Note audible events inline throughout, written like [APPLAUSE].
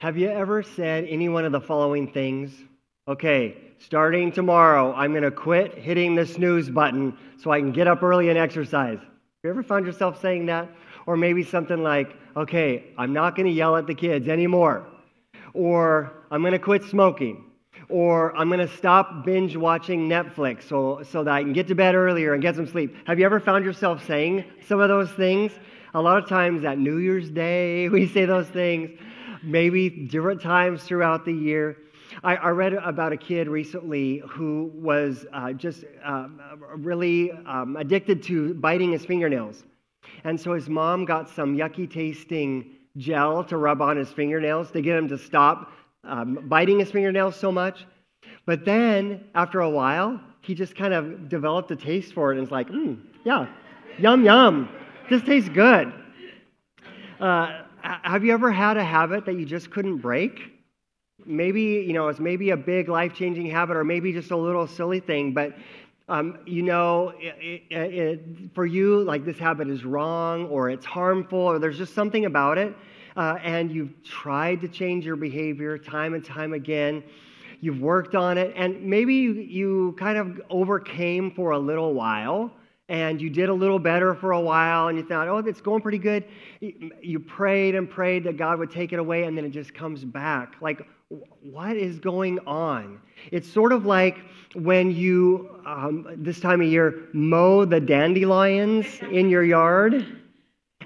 Have you ever said any one of the following things? Okay, starting tomorrow, I'm going to quit hitting the snooze button so I can get up early and exercise. Have you ever found yourself saying that? Or maybe something like, okay, I'm not going to yell at the kids anymore. Or I'm going to quit smoking. Or I'm going to stop binge watching Netflix so, so that I can get to bed earlier and get some sleep. Have you ever found yourself saying some of those things? A lot of times at New Year's Day, [LAUGHS] we say those things maybe different times throughout the year. I, I read about a kid recently who was uh, just uh, really um, addicted to biting his fingernails. And so his mom got some yucky tasting gel to rub on his fingernails to get him to stop um, biting his fingernails so much. But then, after a while, he just kind of developed a taste for it and it's like, mm, yeah, yum, yum. This tastes good. Uh, have you ever had a habit that you just couldn't break? Maybe, you know, it's maybe a big life changing habit or maybe just a little silly thing, but um, you know, it, it, it, for you, like this habit is wrong or it's harmful or there's just something about it, uh, and you've tried to change your behavior time and time again. You've worked on it, and maybe you, you kind of overcame for a little while and you did a little better for a while and you thought, oh, it's going pretty good. You prayed and prayed that God would take it away and then it just comes back. Like, what is going on? It's sort of like when you, um, this time of year, mow the dandelions in your yard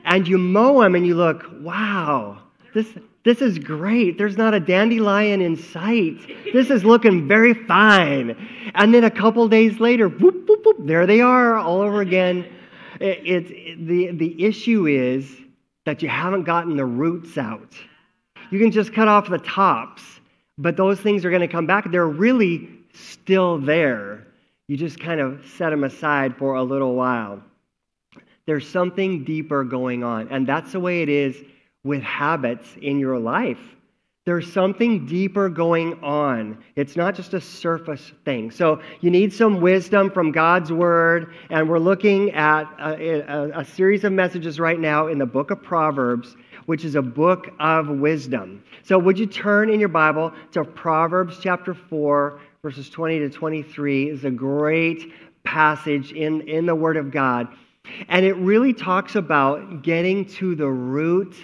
and you mow them and you look, wow, this, this is great. There's not a dandelion in sight. This is looking very fine. And then a couple days later, there they are all over again. It, it, the, the issue is that you haven't gotten the roots out. You can just cut off the tops, but those things are going to come back. They're really still there. You just kind of set them aside for a little while. There's something deeper going on, and that's the way it is with habits in your life. There's something deeper going on. It's not just a surface thing. So you need some wisdom from God's word. And we're looking at a, a, a, series of messages right now in the book of Proverbs, which is a book of wisdom. So would you turn in your Bible to Proverbs chapter 4, verses 20 to 23 is a great passage in, in the Word of God. And it really talks about getting to the root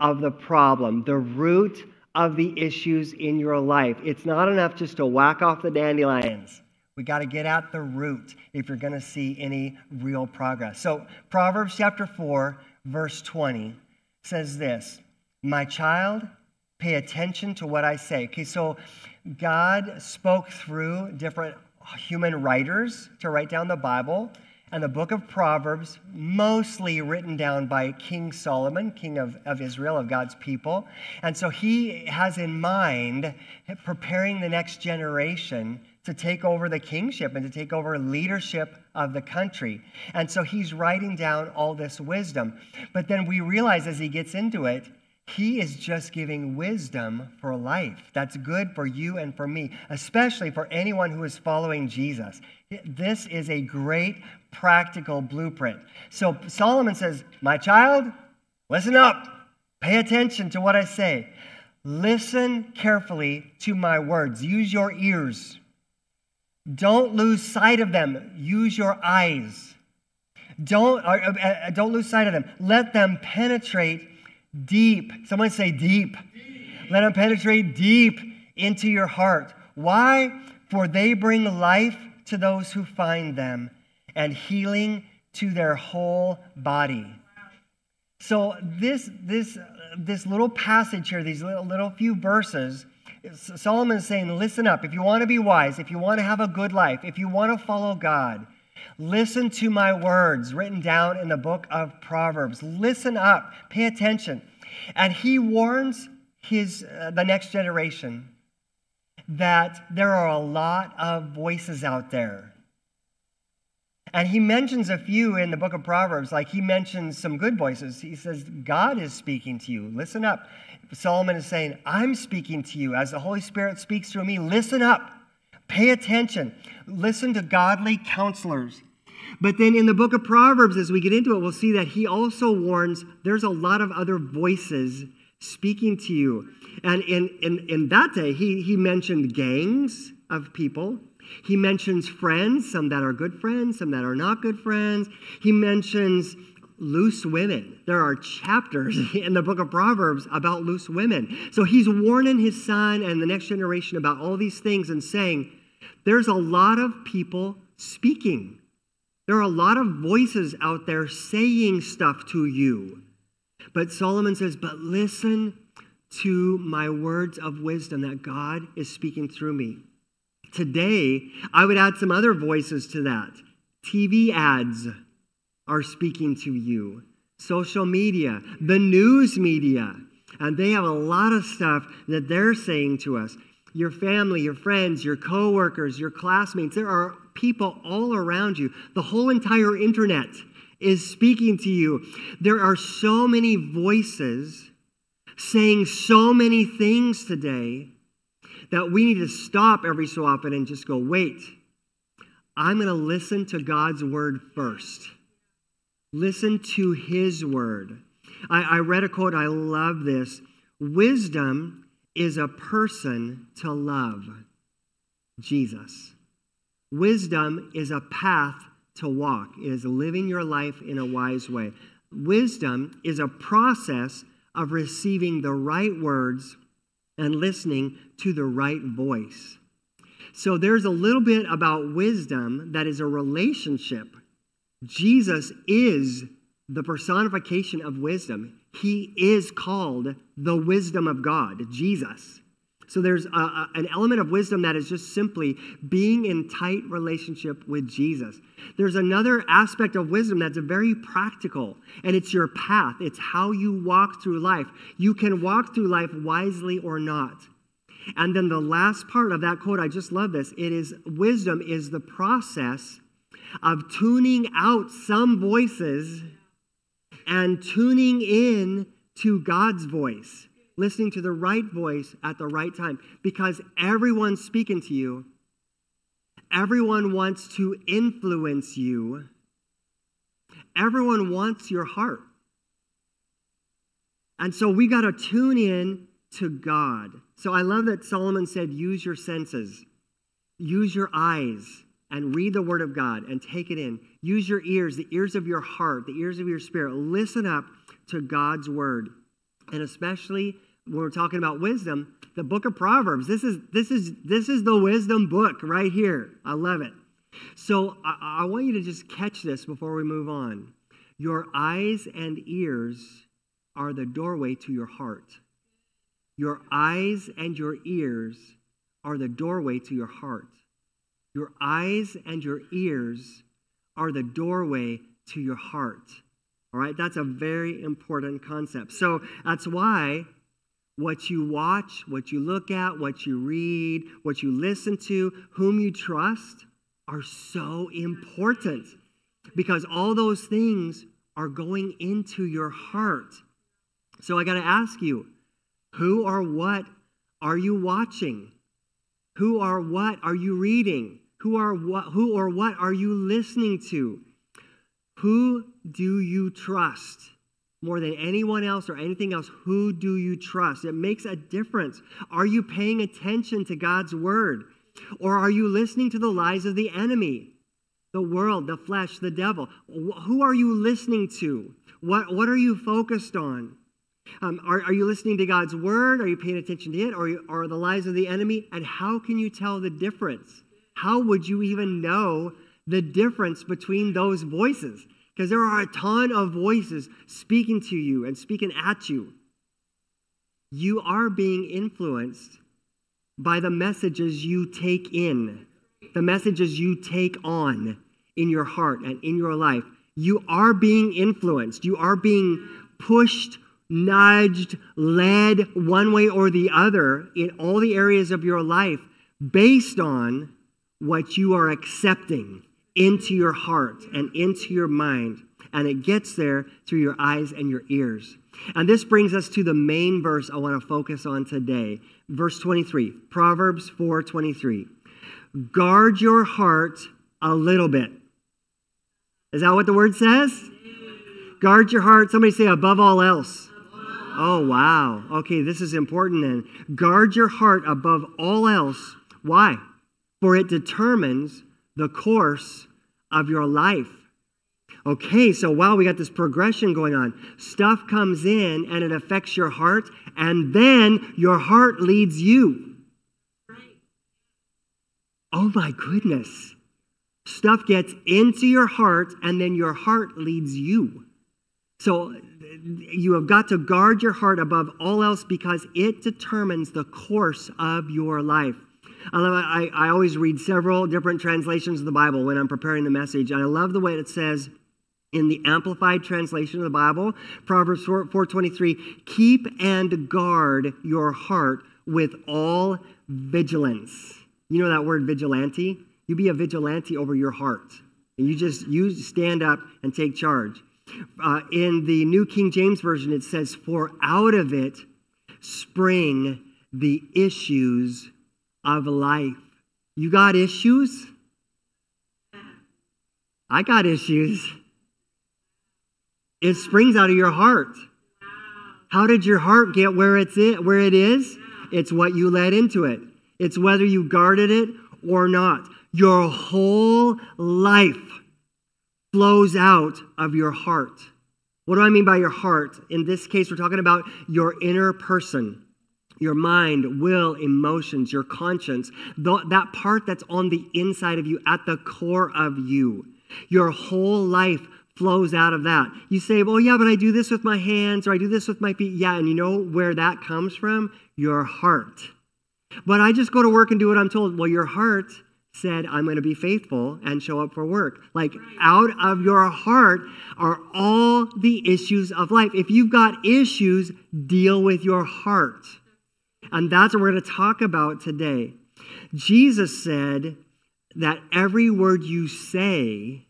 of the problem, the root of the issues in your life. It's not enough just to whack off the dandelions. We got to get at the root if you're going to see any real progress. So, Proverbs chapter 4, verse 20 says this My child, pay attention to what I say. Okay, so God spoke through different human writers to write down the Bible and the book of Proverbs, mostly written down by King Solomon, king of, of Israel, of God's people. And so he has in mind preparing the next generation to take over the kingship and to take over leadership of the country. And so he's writing down all this wisdom. But then we realize as he gets into it, he is just giving wisdom for life. That's good for you and for me, especially for anyone who is following Jesus. This is a great practical blueprint. So Solomon says, My child, listen up. Pay attention to what I say. Listen carefully to my words. Use your ears. Don't lose sight of them. Use your eyes. Don't, uh, uh, uh don't lose sight of them. Let them penetrate deep. Someone say deep. deep. Let them penetrate deep into your heart. Why? For they bring life to those who find them and healing to their whole body. So this this this little passage here, these little, little few verses, Solomon is saying, listen up. If you want to be wise, if you want to have a good life, if you want to follow God, listen to my words written down in the book of Proverbs. Listen up, pay attention. And he warns his uh, the next generation that there are a lot of voices out there and he mentions a few in the book of Proverbs, like he mentions some good voices. He says, God is speaking to you. Listen up. Solomon is saying, I'm speaking to you as the Holy Spirit speaks through me. Listen up. Pay attention. Listen to godly counselors. But then in the book of Proverbs, as we get into it, we'll see that he also warns there's a lot of other voices speaking to you. And in, in, in that day, he, he mentioned gangs of people. He mentions friends, some that are good friends, some that are not good friends. He mentions loose women. There are chapters [LAUGHS] in the book of Proverbs about loose women. So he's warning his son and the next generation about all these things and saying, there's a lot of people speaking. There are a lot of voices out there saying stuff to you. But Solomon says, but listen to my words of wisdom that God is speaking through me. Today, I would add some other voices to that. TV ads are speaking to you, social media, the news media, and they have a lot of stuff that they're saying to us. Your family, your friends, your coworkers, your classmates, there are people all around you. The whole entire internet is speaking to you. There are so many voices saying so many things today that we need to stop every so often and just go, wait, I'm going to listen to God's word first. Listen to his word. I, I read a quote, I love this. Wisdom is a person to love Jesus. Wisdom is a path to walk, it is living your life in a wise way. Wisdom is a process of receiving the right words and listening to the right voice. So there's a little bit about wisdom that is a relationship. Jesus is the personification of wisdom. He is called the wisdom of God, Jesus. So there's a, a, an element of wisdom that is just simply being in tight relationship with Jesus. There's another aspect of wisdom that's very practical, and it's your path. It's how you walk through life. You can walk through life wisely or not. And then the last part of that quote, I just love this. It is wisdom is the process of tuning out some voices and tuning in to God's voice listening to the right voice at the right time because everyone's speaking to you. Everyone wants to influence you. Everyone wants your heart. And so we got to tune in to God. So I love that Solomon said, use your senses, use your eyes, and read the word of God and take it in. Use your ears, the ears of your heart, the ears of your spirit. Listen up to God's word. And especially when we're talking about wisdom, the book of Proverbs. This is this is this is the wisdom book right here. I love it. So I, I want you to just catch this before we move on. Your eyes and ears are the doorway to your heart. Your eyes and your ears are the doorway to your heart. Your eyes and your ears are the doorway to your heart. All right, that's a very important concept. So that's why what you watch, what you look at, what you read, what you listen to, whom you trust are so important because all those things are going into your heart. So I got to ask you who or what are you watching? Who or what are you reading? Who are what who or what are you listening to? Who do you trust? more than anyone else or anything else, who do you trust? It makes a difference. Are you paying attention to God's word? Or are you listening to the lies of the enemy, the world, the flesh, the devil? Who are you listening to? What, what are you focused on? Um, are, are you listening to God's word? Are you paying attention to it? Or are the lies of the enemy? And how can you tell the difference? How would you even know the difference between those voices? Because there are a ton of voices speaking to you and speaking at you. You are being influenced by the messages you take in, the messages you take on in your heart and in your life. You are being influenced. You are being pushed, nudged, led one way or the other in all the areas of your life based on what you are accepting into your heart and into your mind. And it gets there through your eyes and your ears. And this brings us to the main verse I want to focus on today. Verse 23, Proverbs 4:23. Guard your heart a little bit. Is that what the word says? Guard your heart. Somebody say above all else. Oh, wow. Okay, this is important then. Guard your heart above all else. Why? For it determines the course of your life. Okay, so wow, we got this progression going on. Stuff comes in and it affects your heart, and then your heart leads you. Oh my goodness. Stuff gets into your heart, and then your heart leads you. So you have got to guard your heart above all else because it determines the course of your life. I, love, I, I always read several different translations of the Bible when I'm preparing the message, and I love the way it says in the amplified translation of the bible proverbs 4, 4.23 keep and guard your heart with all vigilance. You know that word vigilante? You be a vigilante over your heart. And you just you stand up and take charge uh, in the new king james version it says for out of it spring the issues of life you got issues i got issues it springs out of your heart. How did your heart get where it's it, where it is? It's what you let into it. It's whether you guarded it or not. Your whole life flows out of your heart. What do I mean by your heart? In this case, we're talking about your inner person, your mind, will, emotions, your conscience, that part that's on the inside of you, at the core of you. Your whole life flows out of that. You say, well, yeah, but I do this with my hands or I do this with my feet. Yeah, and you know where that comes from? Your heart. But I just go to work and do what I'm told. Well, your heart said, I'm going to be faithful and show up for work. Like out of your heart are all the issues of life. If you've got issues, deal with your heart. And that's what we're going to talk about today. Jesus said that every word you say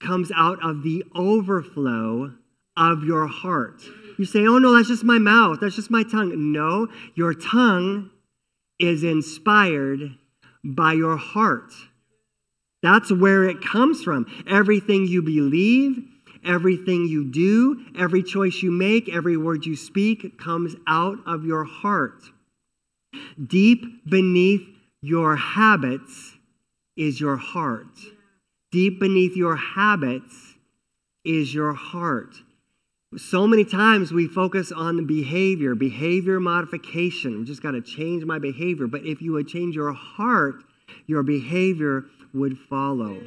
comes out of the overflow of your heart. Mm-hmm. You say, oh no, that's just my mouth, that's just my tongue. No, your tongue is inspired by your heart. That's where it comes from. Everything you believe, everything you do, every choice you make, every word you speak comes out of your heart. Deep beneath your habits is your heart. Deep beneath your habits is your heart. So many times we focus on the behavior, behavior modification. We just got to change my behavior. But if you would change your heart, your behavior would follow.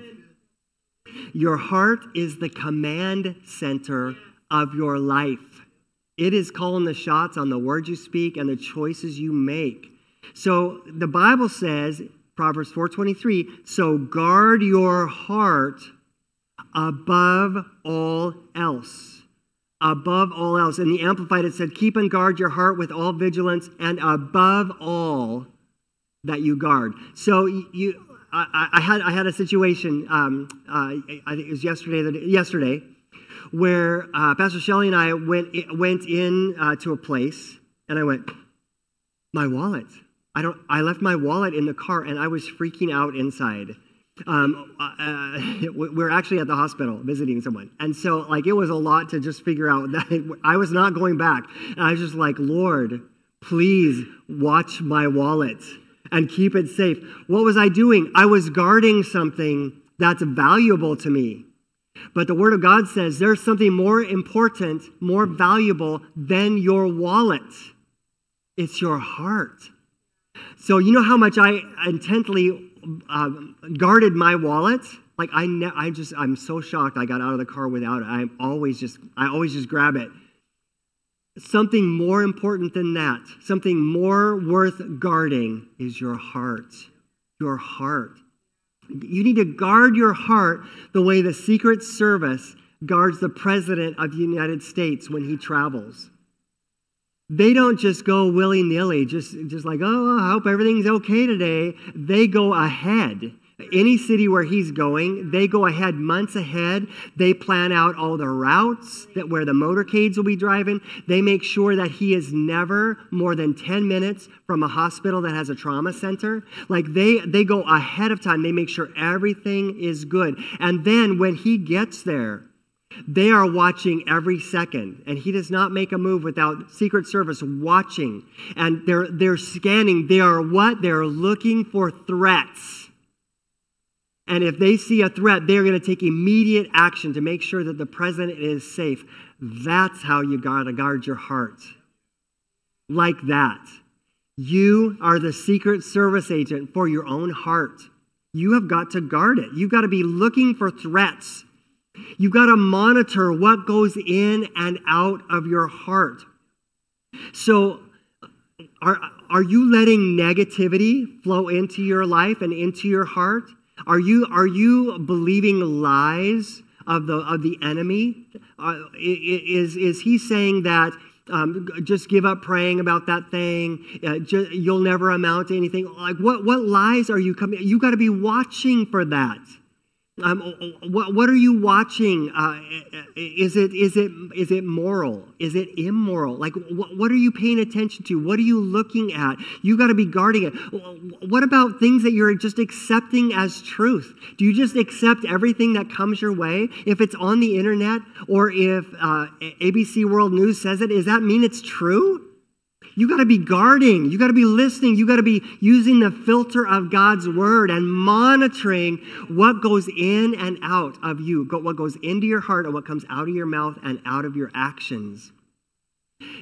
Your heart is the command center of your life. It is calling the shots on the words you speak and the choices you make. So the Bible says Proverbs 4:23, so guard your heart above all else. Above all else. In the Amplified, it said, keep and guard your heart with all vigilance and above all that you guard. So you, I, I had, I had a situation, um, uh, I think it was yesterday, yesterday where uh, Pastor Shelley and I went, went in uh, to a place, and I went, my wallet. I don't. I left my wallet in the car, and I was freaking out inside. Um, uh, uh [LAUGHS] we're actually at the hospital visiting someone, and so like it was a lot to just figure out that [LAUGHS] I was not going back. And I was just like, Lord, please watch my wallet and keep it safe. What was I doing? I was guarding something that's valuable to me. But the Word of God says there's something more important, more valuable than your wallet. It's your heart. So you know how much I intently uh, guarded my wallet? Like I, ne- I just, I'm so shocked. I got out of the car without it. I always just, I always just grab it. Something more important than that, something more worth guarding, is your heart. Your heart. You need to guard your heart the way the Secret Service guards the President of the United States when he travels they don't just go willy nilly, just, just like, oh, I hope everything's okay today. They go ahead. Any city where he's going, they go ahead months ahead. They plan out all the routes that where the motorcades will be driving. They make sure that he is never more than 10 minutes from a hospital that has a trauma center. Like they they go ahead of time. They make sure everything is good. And then when he gets there, They are watching every second, and he does not make a move without Secret Service watching. And they're, they're scanning. They are what? They're looking for threats. And if they see a threat, they're going to take immediate action to make sure that the president is safe. That's how you got to guard your heart. Like that. You are the Secret Service agent for your own heart. You have got to guard it. You've got to be looking for threats. You've got to monitor what goes in and out of your heart. So, are, are you letting negativity flow into your life and into your heart? Are you, are you believing lies of the, of the enemy? Uh, is, is he saying that um, just give up praying about that thing. Uh, just, you'll never amount to anything. Like, what, what lies are you coming? You got to be watching for that. Um, what, what are you watching? Uh, is, it, is, it, is it moral? Is it immoral? Like, what, what are you paying attention to? What are you looking at? You got to be guarding it. What about things that you're just accepting as truth? Do you just accept everything that comes your way? If it's on the internet or if uh, ABC World News says it, does that mean it's true? You got to be guarding. You got to be listening. You got to be using the filter of God's word and monitoring what goes in and out of you, what goes into your heart and what comes out of your mouth and out of your actions.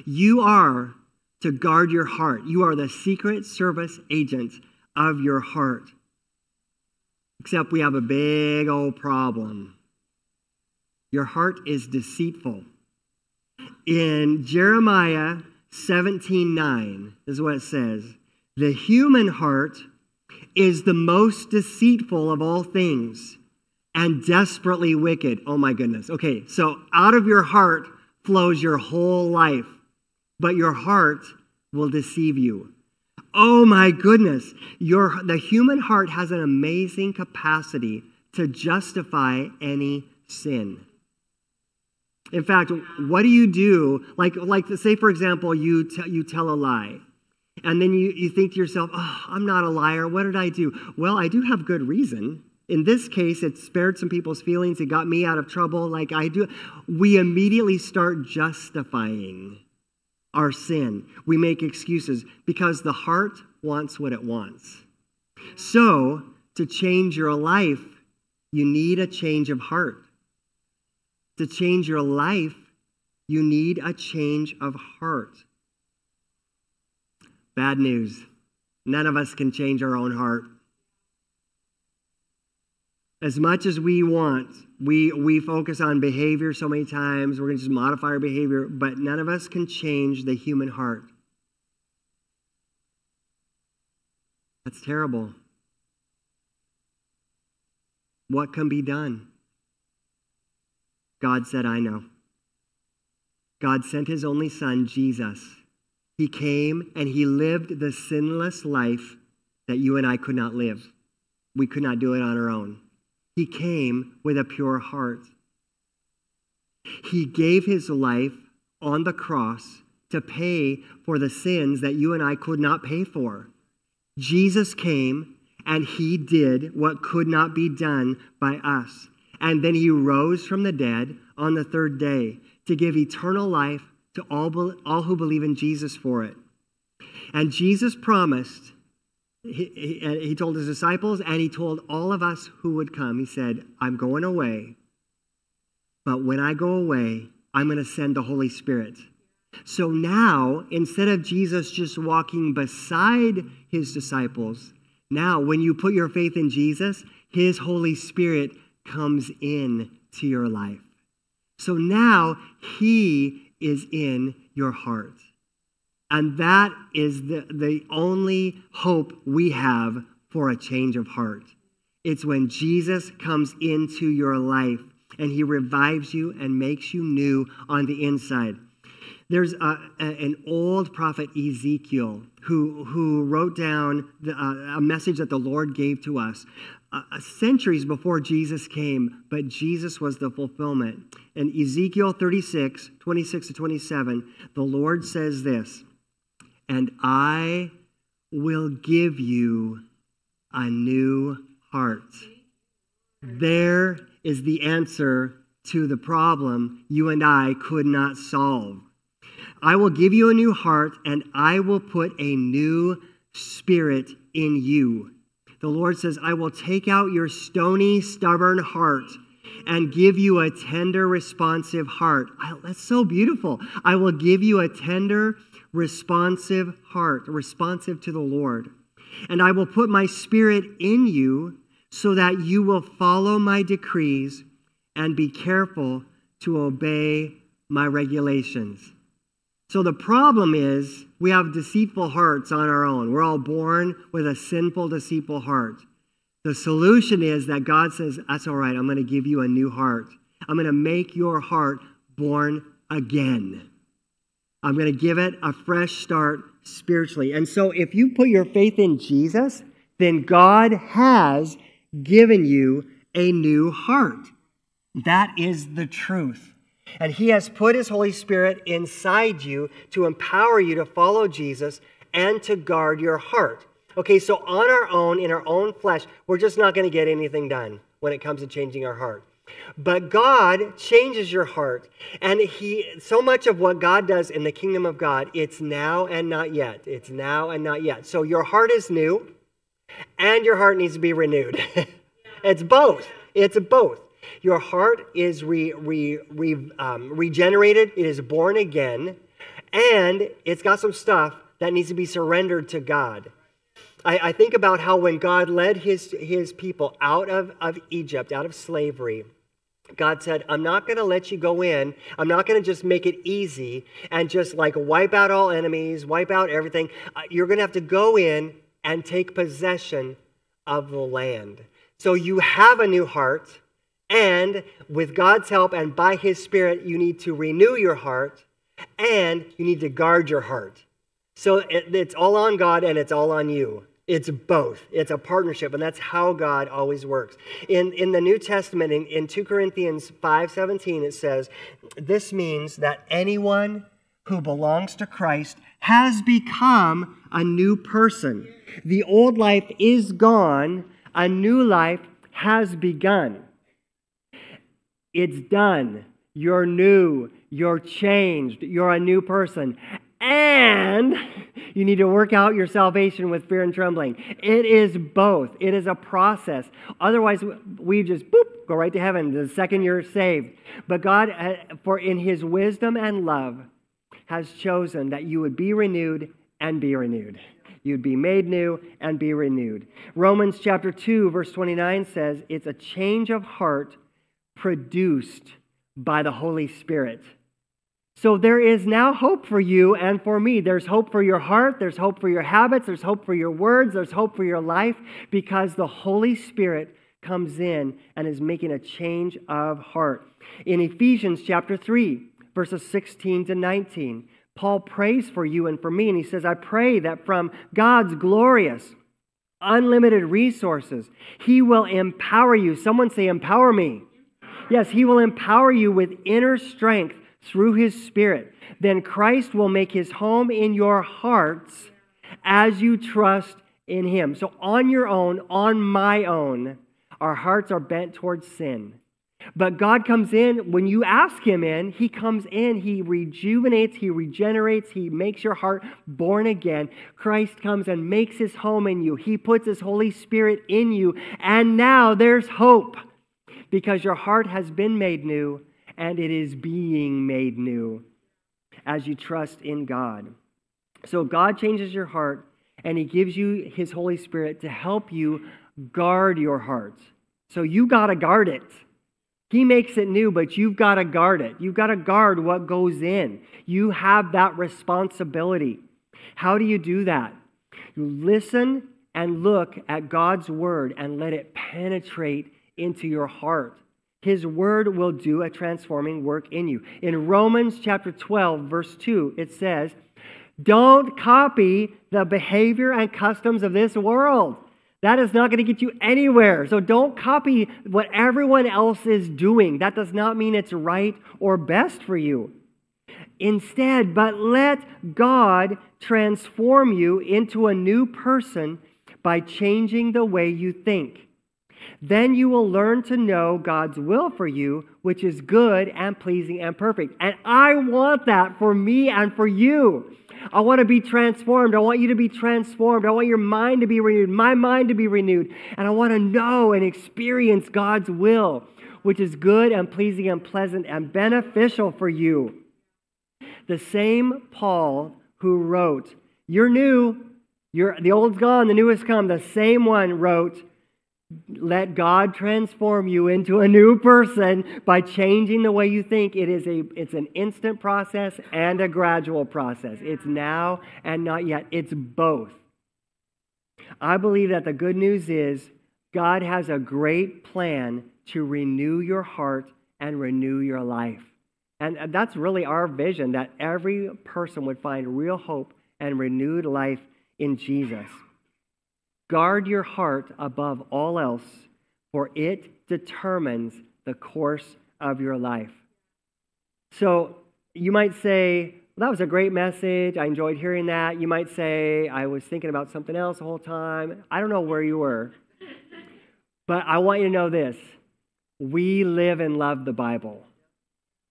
You are to guard your heart. You are the secret service agent of your heart. Except we have a big old problem. Your heart is deceitful. In Jeremiah 17:9 is what it says. The human heart is the most deceitful of all things and desperately wicked. Oh my goodness. Okay, so out of your heart flows your whole life, but your heart will deceive you. Oh my goodness. Your the human heart has an amazing capacity to justify any sin. In fact, what do you do? Like, like say, for example, you, t- you tell a lie. And then you, you think to yourself, oh, I'm not a liar. What did I do? Well, I do have good reason. In this case, it spared some people's feelings. It got me out of trouble. Like I do. We immediately start justifying our sin. We make excuses because the heart wants what it wants. So, to change your life, you need a change of heart. To change your life, you need a change of heart. Bad news. None of us can change our own heart. As much as we want, we, we focus on behavior so many times, we're going to just modify our behavior, but none of us can change the human heart. That's terrible. What can be done? God said, I know. God sent his only son, Jesus. He came and he lived the sinless life that you and I could not live. We could not do it on our own. He came with a pure heart. He gave his life on the cross to pay for the sins that you and I could not pay for. Jesus came and he did what could not be done by us. And then he rose from the dead on the third day to give eternal life to all, all who believe in Jesus for it. And Jesus promised, he, he, he told his disciples and he told all of us who would come, he said, I'm going away, but when I go away, I'm going to send the Holy Spirit. So now, instead of Jesus just walking beside his disciples, now when you put your faith in Jesus, his Holy Spirit comes in to your life. So now he is in your heart. And that is the, the only hope we have for a change of heart. It's when Jesus comes into your life and he revives you and makes you new on the inside. There's a, a, an old prophet, Ezekiel, who, who wrote down the, uh, a message that the Lord gave to us uh, centuries before Jesus came, but Jesus was the fulfillment. In Ezekiel 36, 26 to 27, the Lord says this, and I will give you a new heart. There is the answer to the problem you and I could not solve. I will give you a new heart, and I will put a new spirit in you. The Lord says, I will take out your stony, stubborn heart and give you a tender, responsive heart. I, that's so beautiful. I will give you a tender, responsive heart, responsive to the Lord. And I will put my spirit in you so that you will follow my decrees and be careful to obey my regulations. So the problem is we have deceitful hearts on our own. We're all born with a sinful, deceitful heart. The solution is that God says, That's all right, I'm going to give you a new heart. I'm going to make your heart born again. I'm going to give it a fresh start spiritually. And so if you put your faith in Jesus, then God has given you a new heart. That is the truth. And He has put His Holy Spirit inside you to empower you to follow Jesus and to guard your heart. Okay, so on our own, in our own flesh, we're just not going to get anything done when it comes to changing our heart. But God changes your heart. And he so much of what God does in the kingdom of God, it's now and not yet. It's now and not yet. So your heart is new and your heart needs to be renewed. [LAUGHS] it's both. It's both. Your heart is re, re, re, um, regenerated, it is born again, and it's got some stuff that needs to be surrendered to God. I, I think about how when God led his, his people out of, of Egypt, out of slavery, God said, I'm not going to let you go in. I'm not going to just make it easy and just like wipe out all enemies, wipe out everything. Uh, you're going to have to go in and take possession of the land. So you have a new heart, and with God's help and by His Spirit, you need to renew your heart and you need to guard your heart. So it, it's all on God and it's all on you. It's both. It's a partnership, and that's how God always works. In, in the New Testament, in, in 2 Corinthians 5.17, it says, This means that anyone who belongs to Christ has become a new person. The old life is gone, a new life has begun. It's done. You're new. You're changed. You're a new person. And [LAUGHS] you need to work out your salvation with fear and trembling. It is both. It is a process. Otherwise, we just boop, go right to heaven the second you're saved. But God, uh, for in his wisdom and love, has chosen that you would be renewed and be renewed. You'd be made new and be renewed. Romans chapter 2, verse 29 says, It's a change of heart produced by the Holy Spirit. So there is now hope for you and for me. There's hope for your heart, there's hope for your habits, there's hope for your words, there's hope for your life because the Holy Spirit comes in and is making a change of heart. In Ephesians chapter 3, verses 16 to 19, Paul prays for you and for me, and he says, I pray that from God's glorious, unlimited resources, he will empower you. Someone say, Empower me. Yes, He will empower you with inner strength through His Spirit. Then Christ will make His home in your hearts as you trust in Him. So, on your own, on my own, our hearts are bent towards sin. But God comes in, when you ask Him in, He comes in, He rejuvenates, He regenerates, He makes your heart born again. Christ comes and makes His home in you. He puts His Holy Spirit in you, and now there's hope because your heart has been made new and it is being made new as you trust in God. So God changes your heart and He gives you His Holy Spirit to help you guard your heart. So you got to guard it. He makes it new, but you've got to guard it. You've got to guard what goes in. You have that responsibility. How do you do that? You listen and look at God's word and let it penetrate into your heart. His word will do a transforming work in you. In Romans chapter 12, verse 2, it says, Don't copy the behavior and customs of this world. That is not going to get you anywhere. So don't copy what everyone else is doing. That does not mean it's right or best for you. Instead, but let God transform you into a new person by changing the way you think. Then you will learn to know God's will for you, which is good and pleasing and perfect. And I want that for me and for you. I want to be transformed. I want you to be transformed. I want your mind to be renewed, my mind to be renewed. And I want to know and experience God's will, which is good and pleasing and pleasant and beneficial for you. The same Paul who wrote, You're new, you're, the old's gone, the new has come. The same one wrote, let God transform you into a new person by changing the way you think. It is a it's an instant process and a gradual process. It's now and not yet. It's both. I believe that the good news is God has a great plan to renew your heart and renew your life. And that's really our vision that every person would find real hope and renewed life in Jesus. Guard your heart above all else, for it determines the course of your life. So you might say, well, that was a great message. I enjoyed hearing that. You might say, I was thinking about something else the whole time. I don't know where you were. But I want you to know this we live and love the Bible.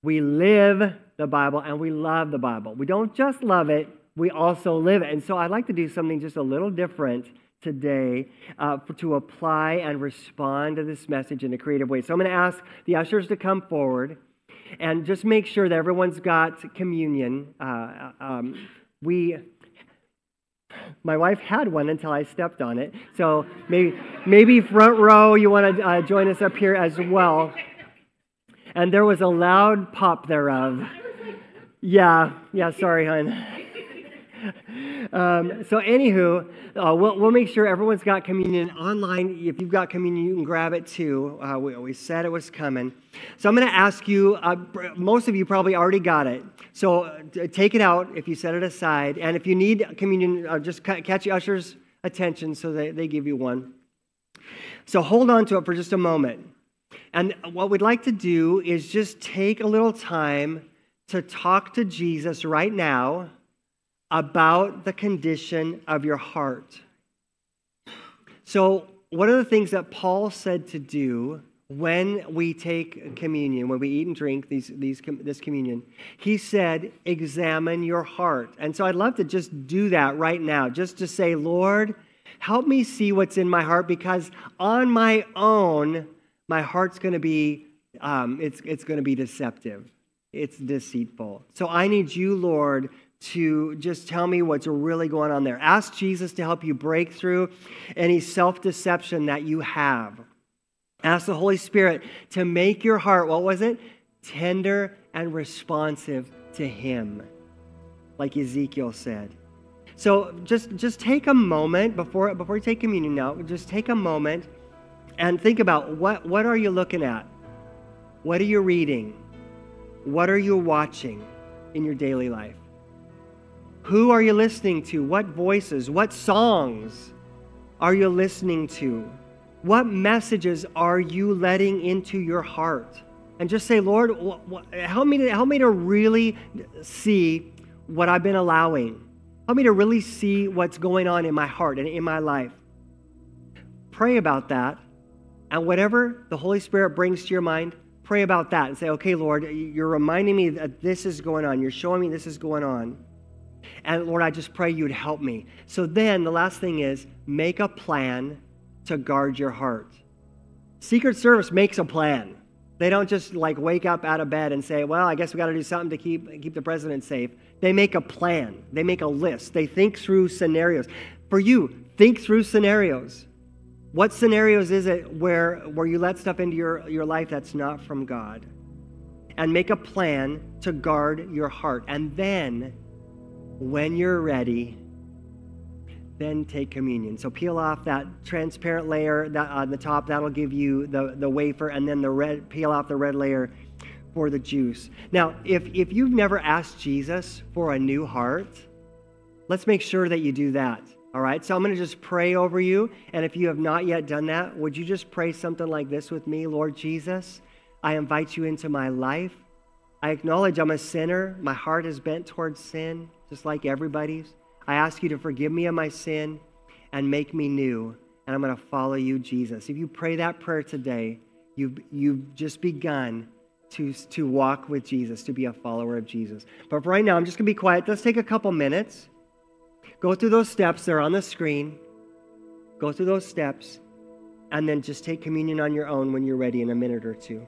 We live the Bible and we love the Bible. We don't just love it, we also live it. And so I'd like to do something just a little different today uh, to apply and respond to this message in a creative way. So I'm going to ask the ushers to come forward and just make sure that everyone's got communion. Uh, um, we, my wife had one until I stepped on it. So maybe, maybe front row, you want to uh, join us up here as well. And there was a loud pop thereof. Yeah, yeah, sorry, hon. [LAUGHS] Um, so, anywho, uh, we'll, we'll make sure everyone's got communion online. If you've got communion, you can grab it too. Uh, we, we said it was coming. So, I'm going to ask you, uh, most of you probably already got it. So, uh, take it out if you set it aside. And if you need communion, uh, just catch the usher's attention so that they give you one. So, hold on to it for just a moment. And what we'd like to do is just take a little time to talk to Jesus right now about the condition of your heart. So, one of the things that Paul said to do when we take communion, when we eat and drink these, these, this communion, he said, examine your heart. And so I'd love to just do that right now, just to say, Lord, help me see what's in my heart because on my own, my heart's going to be, um, it's, it's going to be deceptive. It's deceitful. So I need you, Lord, to just tell me what's really going on there. Ask Jesus to help you break through any self deception that you have. Ask the Holy Spirit to make your heart, what was it? Tender and responsive to Him, like Ezekiel said. So just, just take a moment before, before you take communion now, just take a moment and think about what, what are you looking at? What are you reading? What are you watching in your daily life? Who are you listening to? What voices? What songs are you listening to? What messages are you letting into your heart? And just say, Lord, help me to, help me to really see what I've been allowing. Help me to really see what's going on in my heart and in my life. Pray about that. And whatever the Holy Spirit brings to your mind, pray about that and say, okay, Lord, you're reminding me that this is going on. You're showing me this is going on. And Lord, I just pray you'd help me. So then the last thing is make a plan to guard your heart. Secret Service makes a plan. They don't just like wake up out of bed and say, well, I guess we got to do something to keep, keep the president safe. They make a plan, they make a list, they think through scenarios. For you, think through scenarios. What scenarios is it where, where you let stuff into your, your life that's not from God? And make a plan to guard your heart. And then when you're ready, then take communion. So peel off that transparent layer that on the top, that'll give you the, the wafer, and then the red, peel off the red layer for the juice. Now, if, if you've never asked Jesus for a new heart, let's make sure that you do that. All right, so I'm going to just pray over you. And if you have not yet done that, would you just pray something like this with me? Lord Jesus, I invite you into my life. I acknowledge I'm a sinner. My heart is bent towards sin just like everybody's. I ask you to forgive me of my sin and make me new and I'm going to follow you, Jesus. If you pray that prayer today, you've, you've just begun to, to walk with Jesus, to be a follower of Jesus. But for right now, I'm just going to be quiet. Let's take a couple minutes. Go through those steps, they're on the screen. Go through those steps, and then just take communion on your own when you're ready in a minute or two.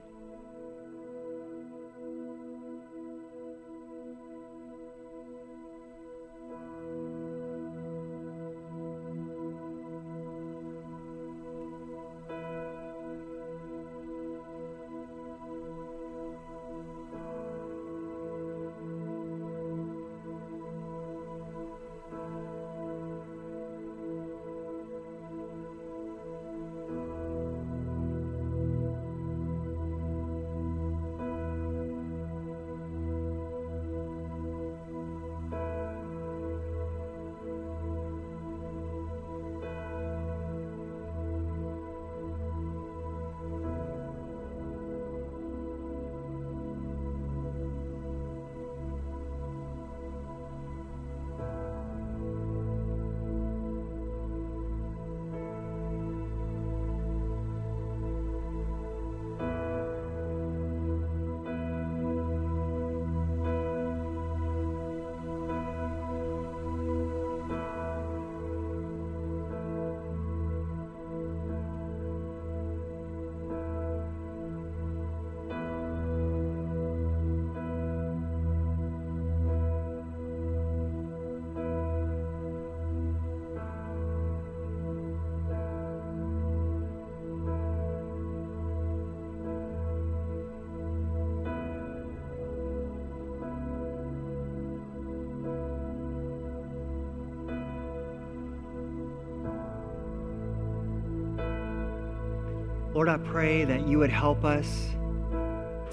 Lord, I pray that you would help us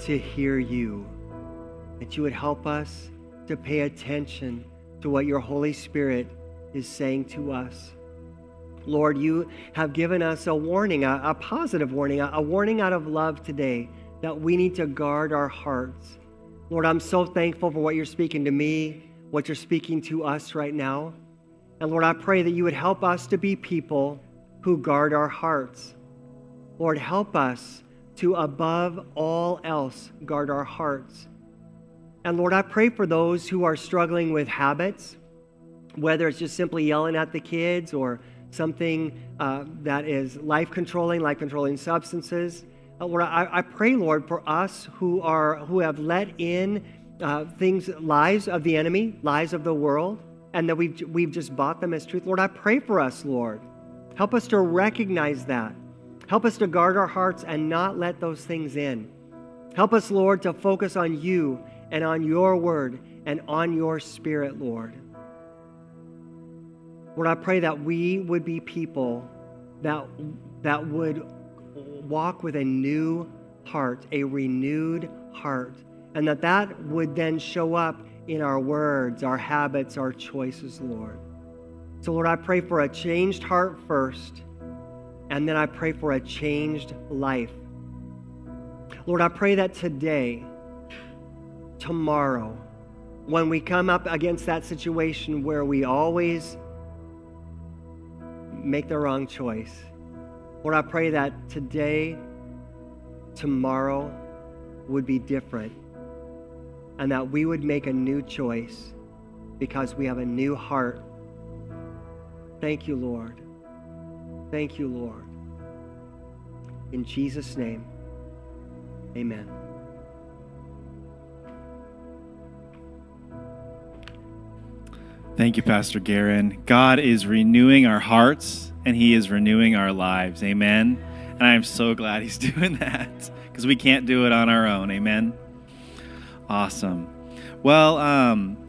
to hear you, that you would help us to pay attention to what your Holy Spirit is saying to us. Lord, you have given us a warning, a, a positive warning, a, a warning out of love today that we need to guard our hearts. Lord, I'm so thankful for what you're speaking to me, what you're speaking to us right now. And Lord, I pray that you would help us to be people who guard our hearts. Lord, help us to, above all else, guard our hearts. And Lord, I pray for those who are struggling with habits, whether it's just simply yelling at the kids or something uh, that is life controlling, life controlling substances. Uh, Lord, I, I, pray, Lord, for us who are who have let in uh, things, lies of the enemy, lies of the world, and that we've we've just bought them as truth. Lord, I pray for us, Lord. Help us to recognize that Help us to guard our hearts and not let those things in. Help us, Lord, to focus on you and on your word and on your spirit, Lord. Lord, I pray that we would be people that, that would walk with a new heart, a renewed heart, and that that would then show up in our words, our habits, our choices, Lord. So, Lord, I pray for a changed heart first and then I pray for a changed life. Lord, I pray that today, tomorrow, when we come up against that situation where we always make the wrong choice, Lord, I pray that today, tomorrow would be different and that we would make a new choice because we have a new heart. Thank you, Lord. Thank you, Lord. In Jesus' name, amen. Thank you, Pastor Ghyrn. God is renewing our hearts and He is renewing our lives. Amen. And I am so glad He's [LAUGHS] doing that because we can't do it on our own. Amen. Awesome. Well, um,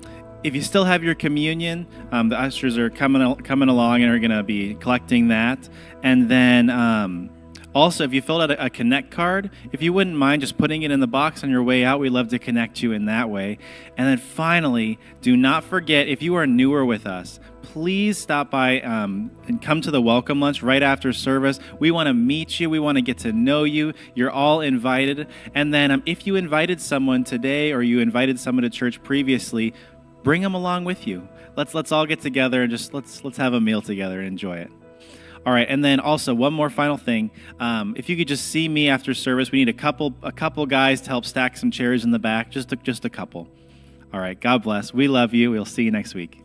if you still have your communion, um, the ushers are coming coming along and are going to be collecting that. And then um, also, if you filled out a, a, Connect card, if you wouldn't mind just putting it in the box on your way out, we'd love to connect you in that way. And then finally, do not forget if you are newer with us, please stop by um, and come to the welcome lunch right after service. We want to meet you. We want to get to know you. You're all invited. And then um, if you invited someone today or you invited someone to church previously, bring them along with you. Let's let's all get together and just let's let's have a meal together and enjoy it. All right, and then also one more final thing. Um, if you could just see me after service, we need a couple a couple guys to help stack some chairs in the back. Just a, just a couple. All right. God bless. We love you. We'll see you next week.